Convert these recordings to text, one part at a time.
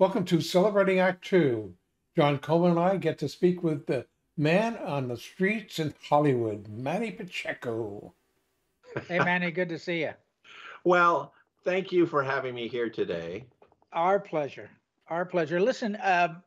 Welcome to Celebrating Act Two. John Coleman and I get to speak with the man on the streets in Hollywood, Manny Pacheco. Hey, Manny, good to see you. Well, thank you for having me here today. Our pleasure. Our pleasure. Listen, uh,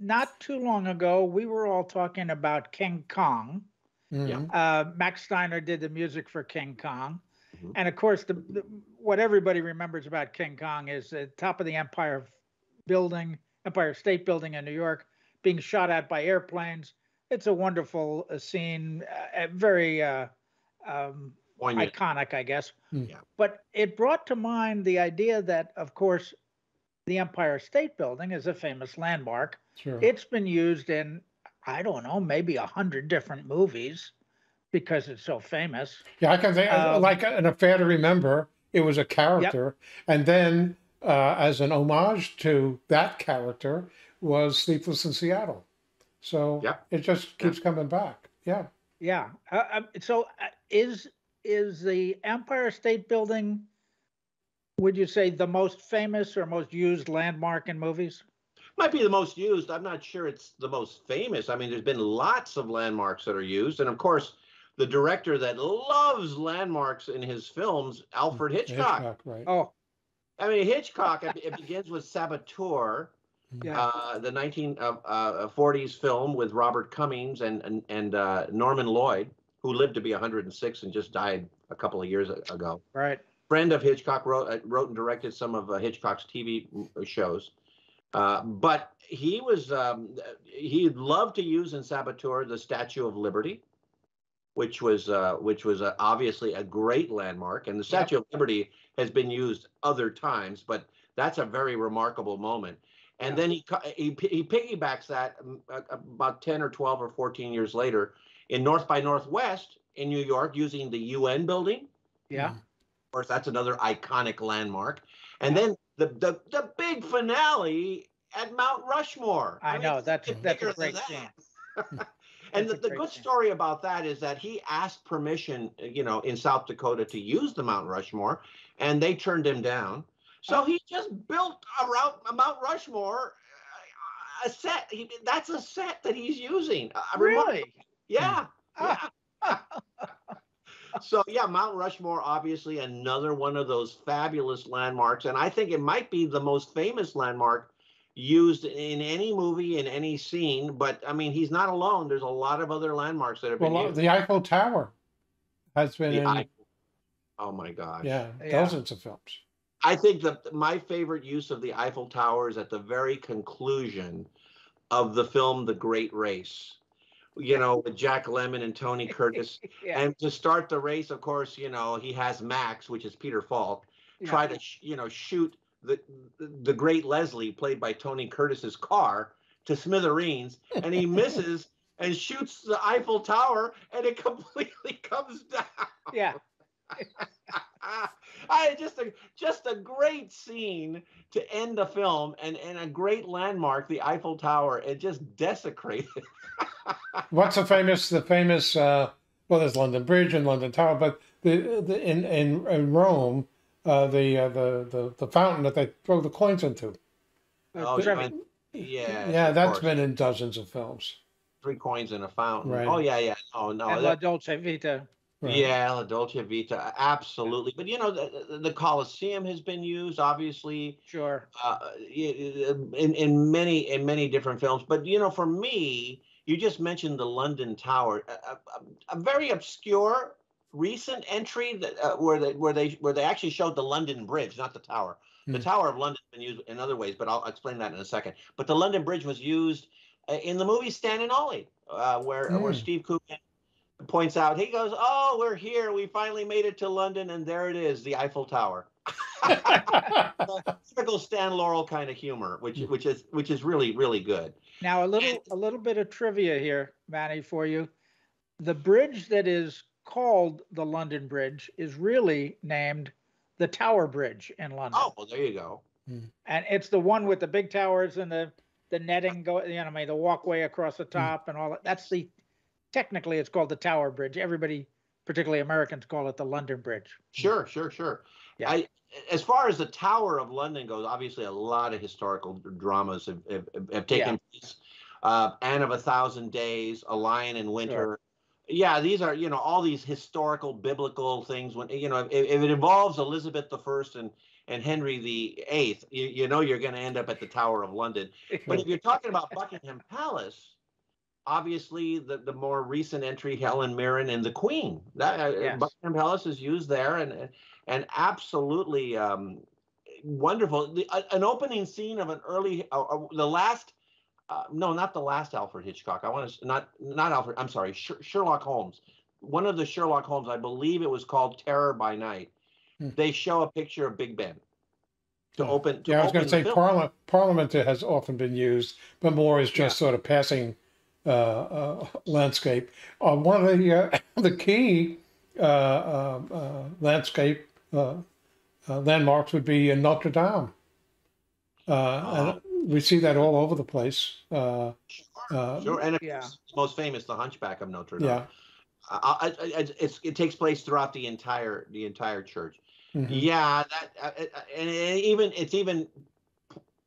not too long ago, we were all talking about King Kong. Mhm. Uh, Max Steiner did the music for King Kong. Mhm. And of course, the, the what everybody remembers about King Kong is the top of the Empire Building, Empire State Building in New York, being shot at by airplanes. It's a wonderful uh, scene, uh, very uh, um, iconic, I guess. Hmm. Yeah. But it brought to mind the idea that, of course, the Empire State Building is a famous landmark. Sure. It's been used in, I don't know, maybe a hundred different movies because it's so famous. yeah, I can think um, like an affair to remember. It was a character, and then uh, as an homage to that character was Sleepless in Seattle. So Yep. it just keeps coming back. Yeah. Yeah. Uh, uh, so uh, is is the Empire State Building? Would you say the most famous or most used landmark in movies? Might be the most used. I'm not sure it's the most famous. I mean, there's been lots of landmarks that are used. And of course, the director that loves landmarks in his films, Alfred Hitchcock. right. Oh, I mean, Hitchcock, it, begins with Saboteur, yeah. uh, the 1940s film with Robert Cummings and, and, and uh, Norman Lloyd, who lived to be 106 and just died a couple of years ago. right. friend of Hitchcock wrote uh, wrote and directed some of uh, Hitchcock's TV shows. Uh, but he was um, he loved to use in Saboteur the Statue of Liberty, which was uh, which was uh, obviously a great landmark, and the Statue of Liberty has been used other times, but that's a very remarkable moment. And Yeah. then he he he piggybacks that um, uh, about ten or twelve or fourteen years later in North by Northwest in New York using the UN building Yeah. Mm. of course, that's another iconic landmark. And then the the, the big finale at Mount Rushmore. I know, that's- that's a great that. scene. and the, the good scene. story about that is that he asked permission, you know, in South Dakota to use the Mount Rushmore, and they turned him down. So Oh. he just built a Mount Rushmore a set. He, that's a set that he's using. A Really? Yeah. Ah. yeah. so yeah, Mount Rushmore, obviously another one of those fabulous landmarks, and I think it might be the most famous landmark used in any movie in any scene. But I mean, he's not alone. There's a lot of other landmarks that have been Well, used. the Eiffel Tower has been The in, Eiffel- oh my gosh! yeah, Yeah. dozens of films. I think that my favorite use of the Eiffel Tower is at the very conclusion of the film The Great Race. You know, with Jack Lemmon and Tony Curtis. Yeah. And to start the race, of course, you know, he has Max, which is Peter Falk, yeah. try to, sh- you know, shoot the, the great Leslie, played by Tony Curtis's car, to smithereens, and he misses and shoots the Eiffel Tower, and it completely comes down. Yeah. I just a just a great scene to end the film, and and a great landmark, the Eiffel Tower. It just desecrated. What's the famous? The famous. Uh, well, there's London Bridge and London Tower, but the, the in in, in Rome, uh, the, uh, the the the fountain that they throw the coins into. Oh, Trevi. yeah, yeah, yeah, of that's course. been in dozens of films. three coins in a fountain. Right. Oh yeah, yeah. Oh no, and that- La Dolce Vita. Right. Yeah, La Dolce Vita, absolutely. But you know, the, the- the Colosseum has been used, obviously, Sure. uh, in in many in many different films. But you know, for me, you just mentioned the London Tower, a, a, a very obscure recent entry that uh, where they where they where they actually showed the London Bridge, not the tower. The Hmm. Tower of London has been used in other ways, but I'll explain that in a second. But the London Bridge was used uh, in the movie Stan and Ollie, uh, where where Hmm. Steve Coogan points out, he goes, "Oh, we're here. We finally made it to London, and there it is, the Eiffel Tower." Typical Stan Laurel kind of humor, which Mm. which is which is really really good. Now a little a little bit of trivia here, Manny, for you. The bridge that is called the London Bridge is really named the Tower Bridge in London. Oh, well, there you go. And it's the one with the big towers and the the netting go you know, I mean the walkway across the top and all that. That's the technically it's called the Tower Bridge. Everybody, particularly Americans, call it the London Bridge. Sure, sure, sure. Yeah. I as far as the Tower of London goes, obviously a lot of historical dramas have, have, have taken yeah. place. Uh, Anne of a Thousand Days, A Lion in Winter. Sure. Yeah, these are you know all these historical biblical things. When you know if, if it involves Elizabeth the First and and Henry the Eighth, you, you know you're going to end up at the Tower of London. But if you're talking about Buckingham Palace, obviously the, the more recent entry, Helen Mirren and the Queen. That uh, yes. Buckingham Palace is used there, and and absolutely um, wonderful. The, uh, an opening scene of an early, uh, uh the last. Uh, no, not the last Alfred Hitchcock. I want to not not Alfred. I'm sorry, Sherlock Holmes. One of the Sherlock Holmes, I believe it was called Terror by Night. Hmm. They show a picture of Big Ben to open. To yeah, I was going to say Parliament. Parliament has often been used, but more is just yeah. sort of passing uh, uh, landscape. Uh, one of the the key landscape landmarks would be in Notre Dame, and we see that all over the place. sure, sure. and yeah. most famous, the Hunchback of Notre Dame. Yeah. Uh, it takes place throughout the entire the entire church. Mm-hmm. Yeah, that uh, and even it's even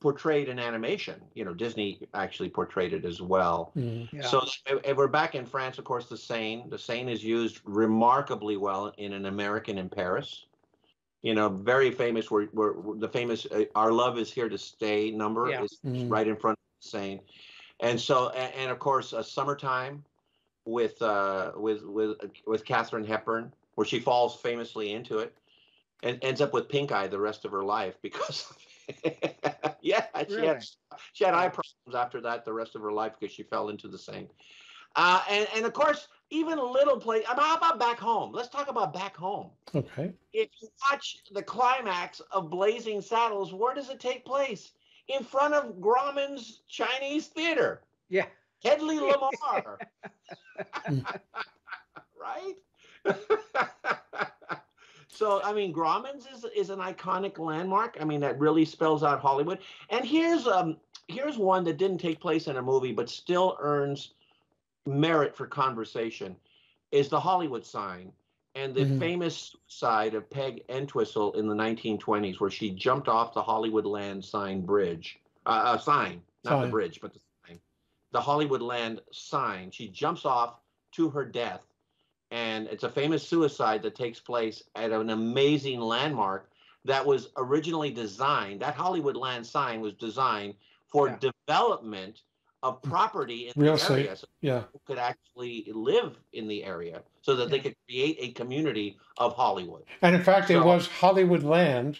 portrayed in animation. You know, Disney actually portrayed it as well. Mm, yeah. So if we're back in France, of course, the Seine. The Seine is used remarkably well in an American in Paris. You know, very famous. Where, where the famous uh, "Our Love Is Here to Stay" number yeah. is mm. right in front of the Seine, and so and, and of course, uh, "Summertime" with uh, with with with Katharine Hepburn, where she falls famously into it, and ends up with pink eye the rest of her life because yeah, really? she had she had eye problems after that the rest of her life because she fell into the Seine. Uh, and and of course, even little place. How about back home? Let's talk about back home. Okay. If you watch the climax of Blazing Saddles, where does it take place? In front of Grauman's Chinese Theater. Yeah. Hedley Lamarr. right? So I mean, Grauman's is is an iconic landmark. I mean, that really spells out Hollywood. And here's um here's one that didn't take place in a movie, but still earns merit for conversation, is the Hollywood sign and the mm-hmm. famous side of Peg Entwistle in the 1920s, where she jumped off the Hollywoodland sign bridge, uh, uh sign, not sign. the bridge, but the sign, the Hollywoodland sign. She jumps off to her death and it's a famous suicide that takes place at an amazing landmark that was originally designed. That Hollywoodland sign was designed for yeah. development of property in Real the area, so yeah, could actually live in the area, so that yeah. they could create a community of Hollywood. And in fact, so, it was Hollywood Land,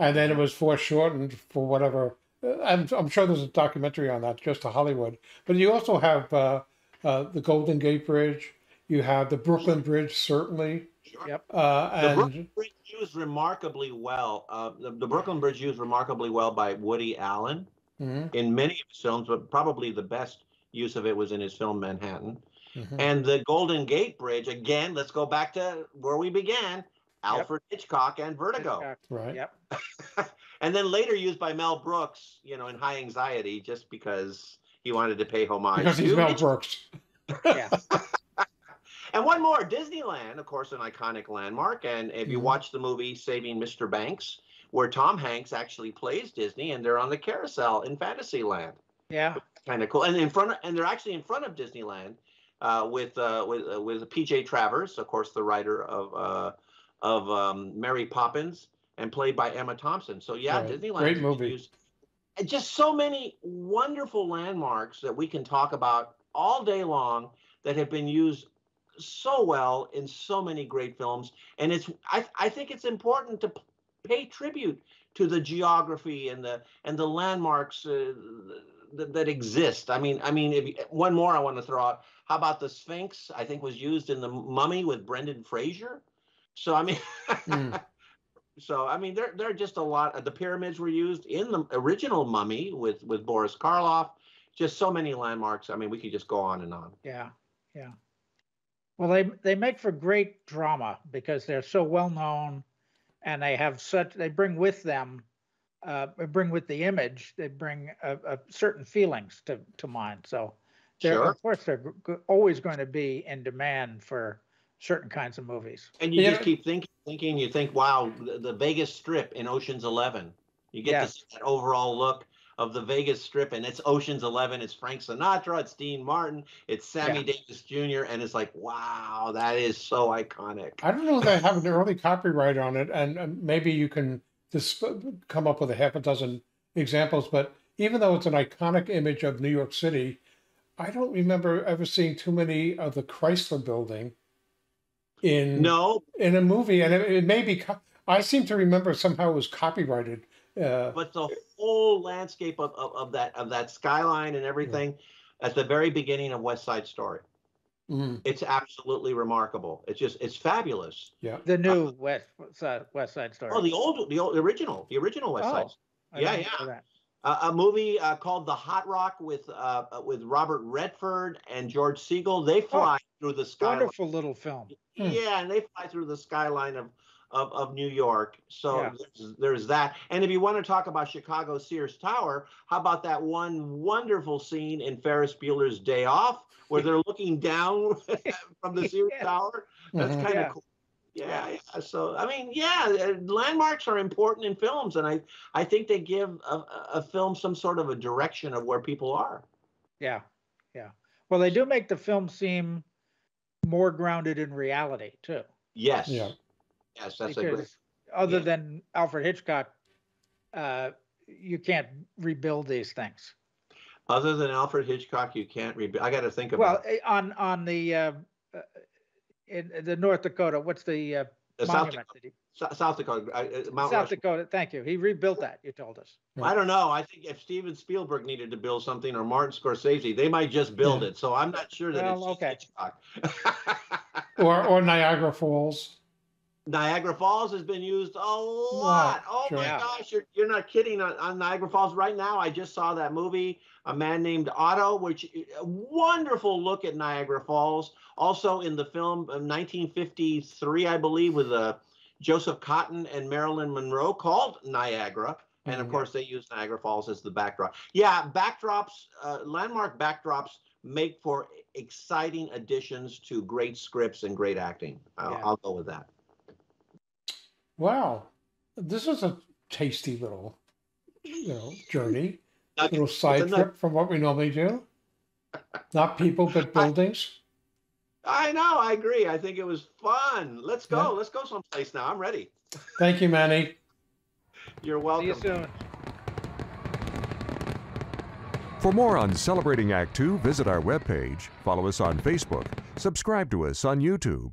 and then it was foreshortened for whatever. Uh, I'm, I'm sure there's a documentary on that, just to Hollywood. But you also have uh, uh, the Golden Gate Bridge. You have the Brooklyn Bridge, certainly. Sure. Yep. Uh, the Brooklyn Bridge used remarkably well. Uh, the, the, Brooklyn Bridge used remarkably well by Woody Allen mm-hmm. in many of his films, but probably the best use of it was in his film Manhattan. Mm-hmm. And the Golden Gate Bridge, again, let's go back to where we began Alfred yep. Hitchcock and Vertigo. Hitchcock. Right. Yep. and then later used by Mel Brooks, you know, in High Anxiety, just because he wanted to pay homage. Because he's Mel Brooks. yeah. And one more, Disneyland, of course, an iconic landmark. And if you mm-hmm. watch the movie Saving Mr. Banks, where Tom Hanks actually plays Disney, and they're on the carousel in Fantasyland. Yeah, kind of cool. And in front, of, and they're actually in front of Disneyland uh, with uh, with uh, with PJ Travers, of course, the writer of uh, of um, Mary Poppins, and played by Emma Thompson. So yeah, right. Disneyland. Great movie. Used, just so many wonderful landmarks that we can talk about all day long that have been used so well in so many great films, and it's I, I think it's important to pay tribute to the geography and the and the landmarks uh, that, that exist. I mean, I mean, if, one more I want to throw out. How about the Sphinx? I think was used in the Mummy with Brendan Fraser. So I mean. mm. So I mean, there there are just a lot. The pyramids were used in the original Mummy with with Boris Karloff. Just so many landmarks. I mean, we could just go on and on. Yeah, yeah. Well, they they make for great drama because they're so well known, and they have such they bring with them, uh, bring with the image, they bring a, a certain feelings to to mind. So, they're, sure. of course, they're g- always going to be in demand for certain kinds of movies. And you Yeah. just keep thinking, thinking. You think, wow, the, the Vegas Strip in Ocean's Eleven. You get Yes. to see that overall look of the Vegas Strip, and it's Ocean's Eleven. It's Frank Sinatra. It's Dean Martin. It's Sammy Davis Jr. And it's like, wow, that is so iconic. I don't know if they have an early copyright on it, and maybe you can just come up with a half a dozen examples. But even though it's an iconic image of New York City, I don't remember ever seeing too many of the Chrysler Building in No, in a movie, and it, it may be. I seem to remember somehow it was copyrighted. Uh, but the whole landscape of, of, of that of that skyline and everything at the very beginning of West Side Story. mm, It's absolutely remarkable. It's just it's fabulous. Yeah. The new West Side, West Side Story. Oh, the old the old original, the original West Side. Oh, I yeah, yeah. Uh, a movie uh, called The Hot Rock with uh, uh, with Robert Redford and George Segal. They fly through the skyline. Wonderful little film. Hmm. Yeah, and they fly through the skyline of of, of New York. So Yeah. there's, there's that. And if you want to talk about Chicago Sears Tower, how about that one wonderful scene in Ferris Bueller's Day Off where they're looking down from the Sears Yeah. Tower? That's mhm. kind Yeah. of cool. Yeah, yeah. So I mean, yeah, uh, landmarks are important in films, and I I think they give a, a- a film some sort of a direction of where people are. Yeah, yeah. Well, they do make the film seem more grounded in reality too, Yes. Yeah. Yes, that's a great. because other yeah. than Alfred Hitchcock, uh, you can't rebuild these things. Other than Alfred Hitchcock, you can't rebuild. I got to think Well, about eh, on on the uh, uh, in the North Dakota, what's the uh, the South? Dakota. that he- Sou- South Dakota, uh, Mount South Rushmore. Dakota. Thank you. He rebuilt that. You told us. I don't know. I think if Steven Spielberg needed to build something or Martin Scorsese, they might just build Yeah. it. So I'm not sure that Well, it's okay. Hitchcock. or or Niagara Falls. Niagara Falls has been used a lot. Oh sure. my Yeah. gosh, you're, you're not kidding on, on Niagara Falls right now. I just saw that movie, A Man Named Otto, which a wonderful look at Niagara Falls. Also in the film of 1953, I believe, with uh, Joseph Cotten and Marilyn Monroe, called Niagara. And of Mhm. course, they use Niagara Falls as the backdrop. Yeah, backdrops, uh, landmark backdrops make for exciting additions to great scripts and great acting. I'll, Yeah. I'll go with that. Wow, this is a tasty little, you know, journey. Nugget. little side It's a trip from what we normally do. Not people, but buildings. I know. I agree. I think it was fun. Let's go. Yeah. Let's go someplace now. I'm ready. Thank you, Manny. You're welcome. See you soon. For more on Celebrating Act Two, visit our webpage, follow us on Facebook, subscribe to us on YouTube,